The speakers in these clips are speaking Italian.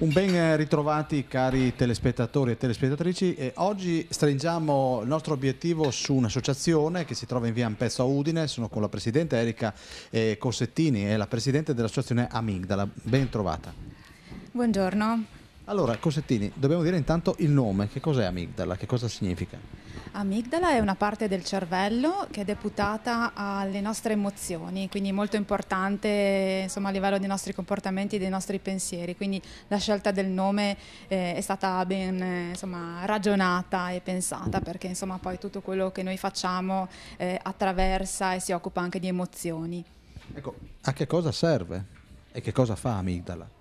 Un ben ritrovati cari telespettatori e telespettatrici. E oggi stringiamo il nostro obiettivo su un'associazione che si trova in via Ampezzo a Udine. Sono con la presidente Erika eh, Cossettini e la presidente dell'associazione Amigdala. Ben trovata. Buongiorno. Allora, Cossettini, dobbiamo dire intanto il nome. Che cos'è Amigdala? Che cosa significa? Amigdala è una parte del cervello che è deputata alle nostre emozioni, quindi molto importante insomma, a livello dei nostri comportamenti e dei nostri pensieri. Quindi la scelta del nome eh, è stata ben insomma, ragionata e pensata perché insomma, poi tutto quello che noi facciamo eh, attraversa e si occupa anche di emozioni. Ecco, a che cosa serve e che cosa fa Amigdala?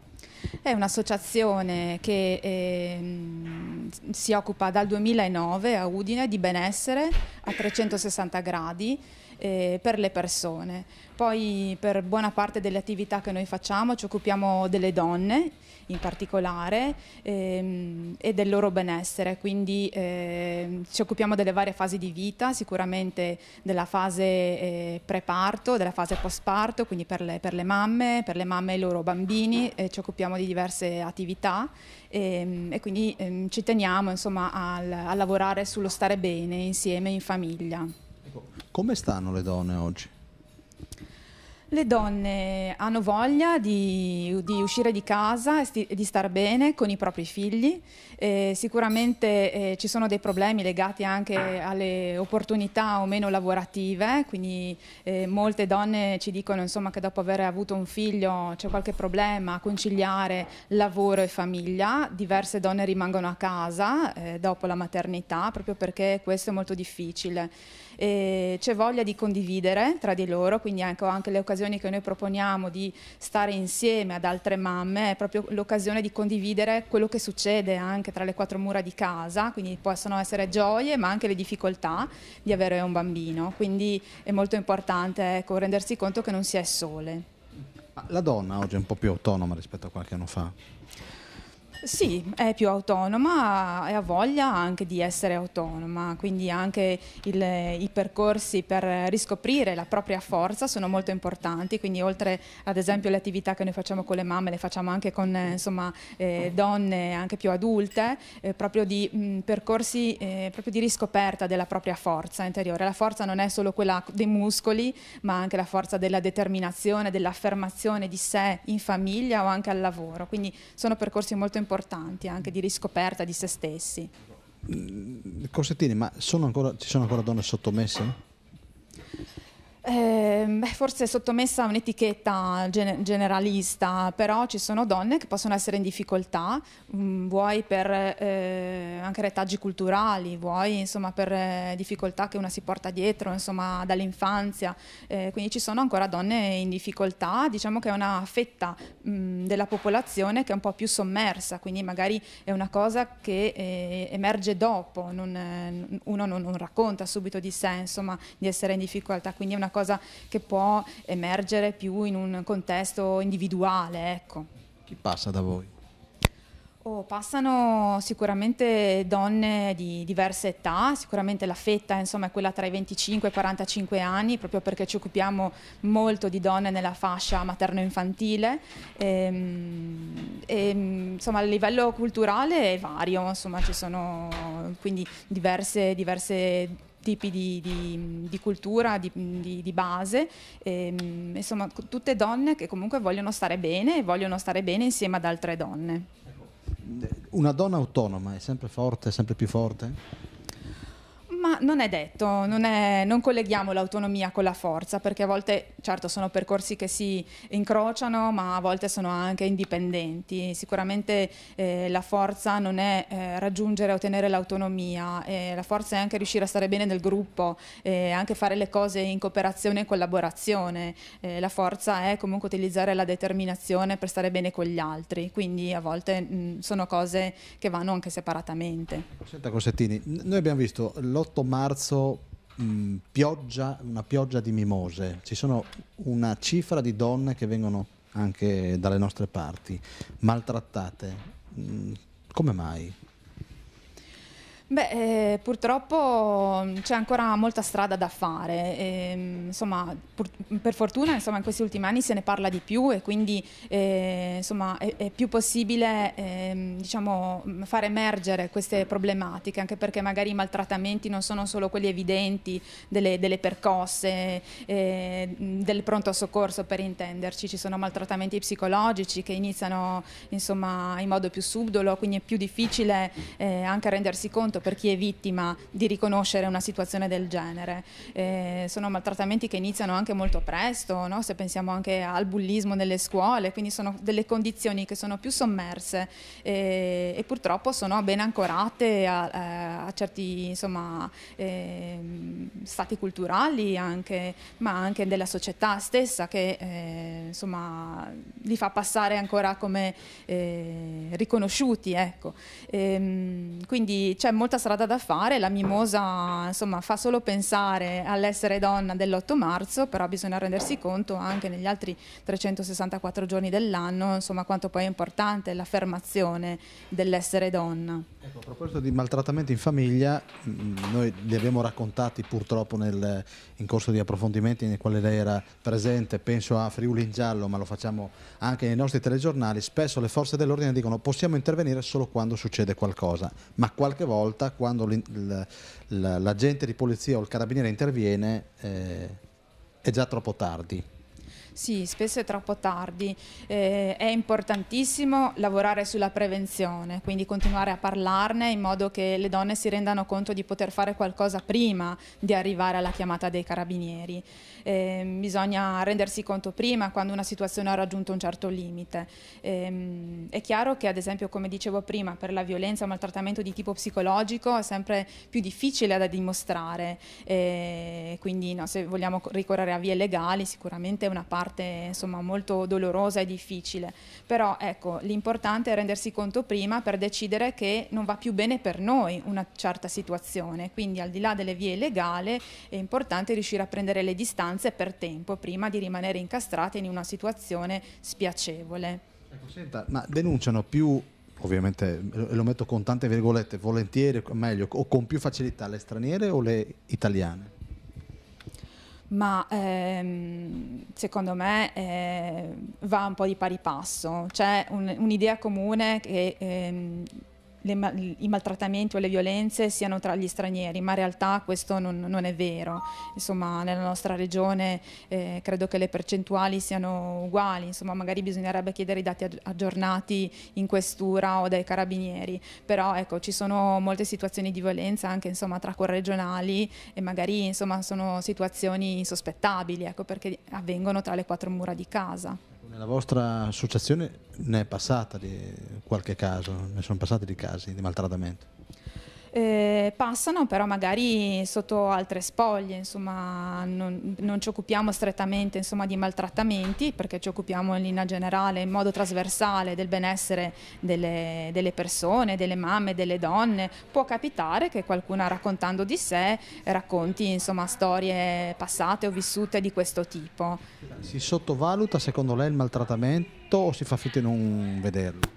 È un'associazione che eh, si occupa dal 2009 a Udine di benessere a 360 gradi eh, per le persone. Poi per buona parte delle attività che noi facciamo ci occupiamo delle donne in particolare ehm, e del loro benessere, quindi eh, ci occupiamo delle varie fasi di vita, sicuramente della fase eh, preparto, della fase postparto, quindi per le, per le, mamme, per le mamme e i loro bambini, ci occupiamo di diverse attività e, ehm, e quindi ehm, ci teniamo insomma, a, a lavorare sullo stare bene insieme in famiglia. Come stanno le donne oggi? Le donne hanno voglia di, di, uscire di casa e di star bene con i propri figli. Eh, sicuramente eh, ci sono dei problemi legati anche alle opportunità o meno lavorative, quindi eh, molte donne ci dicono insomma, che dopo aver avuto un figlio c'è qualche problema a conciliare lavoro e famiglia. Diverse donne rimangono a casa eh, dopo la maternità proprio perché questo è molto difficile. C'è voglia di condividere tra di loro, quindi anche, anche le occasioni che noi proponiamo di stare insieme ad altre mamme è proprio l'occasione di condividere quello che succede anche tra le quattro mura di casa, quindi possono essere gioie ma anche le difficoltà di avere un bambino, quindi è molto importante ecco, rendersi conto che non si è sole. La donna oggi è un po' più autonoma rispetto a qualche anno fa? Sì, è più autonoma e ha voglia anche di essere autonoma, quindi anche il, i percorsi per riscoprire la propria forza sono molto importanti, quindi oltre ad esempio le attività che noi facciamo con le mamme, le facciamo anche con insomma, eh, donne anche più adulte, eh, proprio di mh, percorsi eh, proprio di riscoperta della propria forza interiore. La forza non è solo quella dei muscoli, ma anche la forza della determinazione, dell'affermazione di sé in famiglia o anche al lavoro, quindi sono percorsi molto importanti importanti anche di riscoperta di se stessi. Mm, Cossettini, ma sono ancora, ci sono ancora donne sottomesse? Eh, beh, forse è sottomessa a un'etichetta gen- generalista, però ci sono donne che possono essere in difficoltà, mh, mm, vuoi per eh, anche retaggi culturali, vuoi insomma, per eh, difficoltà che una si porta dietro dall'infanzia, eh, quindi ci sono ancora donne in difficoltà, diciamo che è una fetta mh, mm, della popolazione che è un po' più sommersa, quindi magari è una cosa che eh, emerge dopo, non, eh, uno non, non, racconta subito di sé insomma, di essere in difficoltà, quindi è una cosa che può emergere più in un contesto individuale. Ecco. Chi passa da voi? Oh, passano sicuramente donne di diverse età, sicuramente la fetta insomma, è quella tra i 25 e i 45 anni, proprio perché ci occupiamo molto di donne nella fascia materno-infantile. Ehm, e, insomma, a livello culturale è vario, insomma, ci sono quindi diverse, diverse tipi di, di, di cultura, di, di base, e, ehm, insomma tutte donne che comunque vogliono stare bene e vogliono stare bene insieme ad altre donne. Una donna autonoma è sempre forte, sempre più forte? Ma non è detto, non, è, non, colleghiamo l'autonomia con la forza, perché a volte, certo, sono percorsi che si incrociano, ma a volte sono anche indipendenti. Sicuramente eh, la forza non è eh, raggiungere o ottenere l'autonomia, eh, la forza è anche riuscire a stare bene nel gruppo, eh, anche fare le cose in cooperazione e collaborazione. Eh, la forza è comunque utilizzare la determinazione per stare bene con gli altri, quindi a volte mh, sono cose che vanno anche separatamente. Senta Cossettini, noi abbiamo visto l'8 l'8 marzo mh, pioggia, una pioggia di mimose, ci sono una cifra di donne che vengono anche dalle nostre parti maltrattate. Mh, come mai? Beh, eh, purtroppo mm, c'è ancora molta strada da fare. E, ehm, insomma, pur, per fortuna insomma, in questi ultimi anni se ne parla di più e quindi eh, insomma, è, è, più possibile eh, diciamo, far emergere queste problematiche, anche perché magari i maltrattamenti non sono solo quelli evidenti delle, delle percosse, eh, del pronto soccorso per intenderci, ci sono maltrattamenti psicologici che iniziano in modo più subdolo, quindi è più difficile eh, anche rendersi conto per chi è vittima di riconoscere una situazione del genere. Eh, sono maltrattamenti che iniziano anche molto presto, no? se pensiamo anche al bullismo nelle scuole, quindi sono delle condizioni che sono più sommerse eh, e purtroppo sono ben ancorate a, a, a certi insomma, eh, stati culturali, anche, ma anche della società stessa che eh, insomma, li fa passare ancora come eh, riconosciuti. Ecco. Ehm, quindi c'è molto molta strada da fare, la mimosa insomma, fa solo pensare all'essere donna dell'8 marzo, però bisogna rendersi conto anche negli altri 364 giorni dell'anno insomma, quanto poi è importante l'affermazione dell'essere donna. Ecco, a proposito di maltrattamenti in famiglia, mm, noi li abbiamo raccontati purtroppo nel, in corso di approfondimenti nei quali lei era presente, penso a Friuli in giallo, ma lo facciamo anche nei nostri telegiornali, spesso le forze dell'ordine dicono possiamo intervenire solo quando succede qualcosa, ma qualche volta quando l'agente di polizia o il carabiniere interviene eh, è già troppo tardi. Sì, spesso è troppo tardi. Eh, è importantissimo lavorare sulla prevenzione, quindi continuare a parlarne in modo che le donne si rendano conto di poter fare qualcosa prima di arrivare alla chiamata dei carabinieri. Eh, bisogna rendersi conto prima quando una situazione ha raggiunto un certo limite. Eh, è chiaro che ad esempio, come dicevo prima, per la violenza o maltrattamento di tipo psicologico è sempre più difficile da dimostrare, eh, quindi no, se vogliamo ricorrere a vie legali sicuramente è una parte parte insomma, molto dolorosa e difficile, però ecco, l'importante è rendersi conto prima per decidere che non va più bene per noi una certa situazione, quindi al di là delle vie legali è importante riuscire a prendere le distanze per tempo prima di rimanere incastrate in una situazione spiacevole. Ecco, senta, ma denunciano più ovviamente lo metto con tante virgolette, volentieri, meglio, o con più facilità le straniere o le italiane? Ma ehm, secondo me eh, va un po' di pari passo. C'è un, un'idea comune che ehm, le, i maltrattamenti o le violenze siano tra gli stranieri, ma in realtà questo non, non è vero. Insomma, nella nostra regione eh, credo che le percentuali siano uguali, insomma, magari bisognerebbe chiedere i dati aggiornati in questura o dai carabinieri, però ecco, ci sono molte situazioni di violenza anche insomma, tra corregionali e magari insomma, sono situazioni insospettabili, ecco, perché avvengono tra le quattro mura di casa. Nella vostra associazione ne è passata di qualche caso, ne sono passati di casi di maltrattamento? Eh, passano però magari sotto altre spoglie, insomma non, non ci occupiamo strettamente insomma, di maltrattamenti perché ci occupiamo in linea generale, in modo trasversale del benessere delle, delle persone, delle mamme, delle donne. Può capitare che qualcuna raccontando di sé racconti insomma, storie passate o vissute di questo tipo. Si sottovaluta secondo lei il maltrattamento o si fa finta di non vederlo?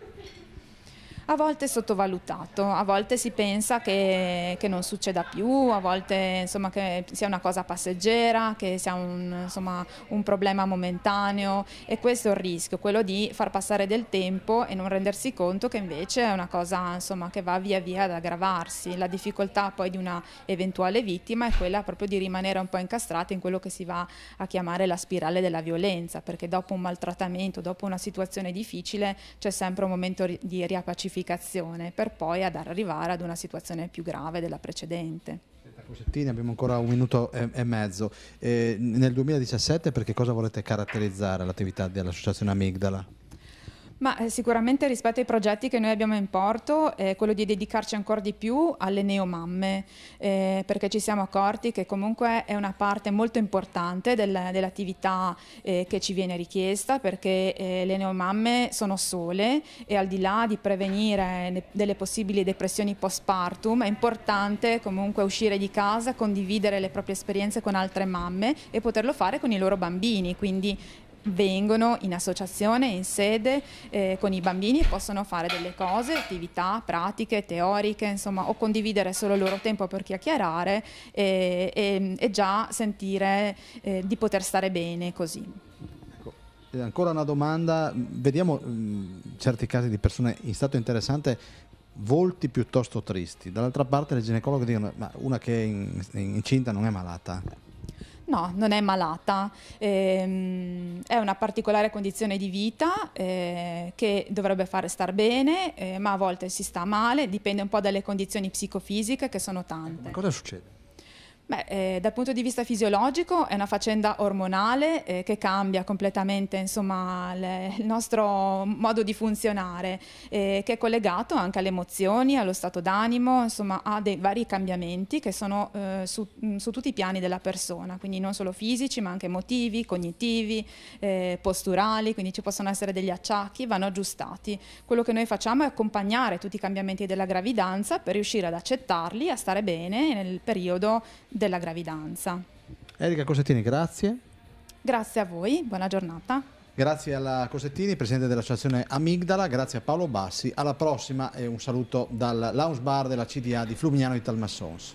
A volte è sottovalutato, a volte si pensa che, che non succeda più, a volte insomma, che sia una cosa passeggera, che sia un, insomma, un problema momentaneo e questo è il rischio, quello di far passare del tempo e non rendersi conto che invece è una cosa insomma, che va via via ad aggravarsi. La difficoltà poi di una eventuale vittima è quella proprio di rimanere un po' incastrata in quello che si va a chiamare la spirale della violenza, perché dopo un maltrattamento, dopo una situazione difficile c'è sempre un momento di riappacificazione semplificazione per poi ad arrivare ad una situazione più grave della precedente. Cosettini, abbiamo ancora un minuto e, e mezzo. Eh, nel 2017 per che cosa volete caratterizzare l'attività dell'associazione Amigdala? Ma eh, sicuramente rispetto ai progetti che noi abbiamo in porto è quello di dedicarci ancora di più alle neomamme, eh, perché ci siamo accorti che comunque è una parte molto importante del, dell'attività eh, che ci viene richiesta, perché eh, le neomamme sono sole e al di là di prevenire delle possibili depressioni postpartum è importante comunque uscire di casa, condividere le proprie esperienze con altre mamme e poterlo fare con i loro bambini, quindi vengono in associazione, in sede eh, con i bambini e possono fare delle cose, attività pratiche, teoriche, insomma, o condividere solo il loro tempo per chiacchierare e, e, e già sentire eh, di poter stare bene così. Ecco, ancora una domanda, vediamo mh, certi casi di persone in stato interessante volti piuttosto tristi. Dall'altra parte le ginecologhe dicono ma una che è in, incinta non è malata. No, non è malata, ehm, è una particolare condizione di vita eh, che dovrebbe fare star bene, eh, ma a volte si sta male, dipende un po' dalle condizioni psicofisiche che sono tante. Ma cosa succede? Beh, eh, dal punto di vista fisiologico è una faccenda ormonale eh, che cambia completamente insomma, le, il nostro modo di funzionare, eh, che è collegato anche alle emozioni, allo stato d'animo, insomma ha dei vari cambiamenti che sono eh, su, mm, su, tutti i piani della persona, quindi non solo fisici ma anche emotivi, cognitivi, eh, posturali, quindi ci possono essere degli acciacchi, vanno aggiustati. Quello che noi facciamo è accompagnare tutti i cambiamenti della gravidanza per riuscire ad accettarli, a stare bene nel periodo della gravidanza. Erika Cosettini, grazie. Grazie a voi, buona giornata. Grazie alla Cosettini, presidente dell'associazione Amigdala, grazie a Paolo Bassi. Alla prossima e un saluto dal Lounge Bar della CDA di Flumignano di Talmassons.